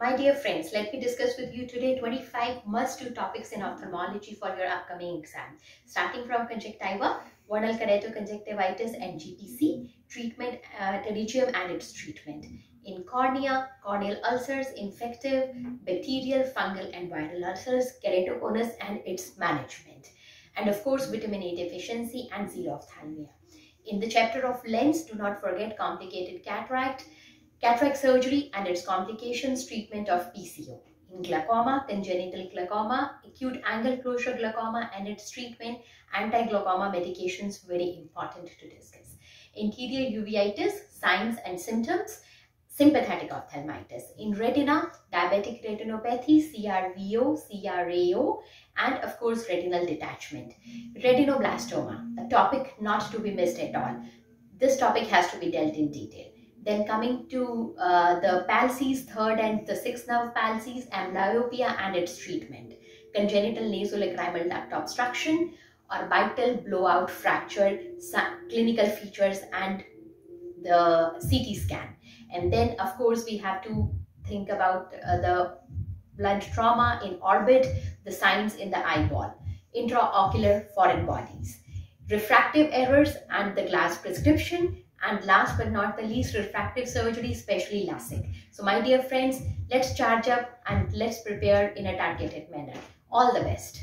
My dear friends, let me discuss with you today 25 must-do topics in ophthalmology for your upcoming exam. Starting from conjunctiva, vernal keratoconjunctivitis and GPC, treatment, uh, pterygium and its treatment. In cornea, corneal ulcers, infective, bacterial, fungal and viral ulcers, keratoconus and its management. And of course, vitamin A deficiency and xerophthalmia. In the chapter of lens, do not forget complicated cataract, cataract surgery and its complications, treatment of PCO. In glaucoma, congenital glaucoma, acute angle closure glaucoma and its treatment, anti-glaucoma medications very important to discuss. Anterior uveitis, signs and symptoms, sympathetic ophthalmitis. In retina, diabetic retinopathy, CRVO, CRAO, and of course retinal detachment. Retinoblastoma, a topic not to be missed at all. This topic has to be dealt in detail. Then coming to uh, the palsies, third and the sixth nerve palsies, amblyopia and its treatment. Congenital nasolacrimal duct obstruction, or orbital blowout fracture, clinical features and the CT scan. And then of course we have to think about uh, the blunt trauma in orbit, the signs in the eyeball, intraocular foreign bodies, refractive errors and the glass prescription, and last but not the least, refractive surgery, especially LASIK. So my dear friends, let's charge up and let's prepare in a targeted manner. All the best.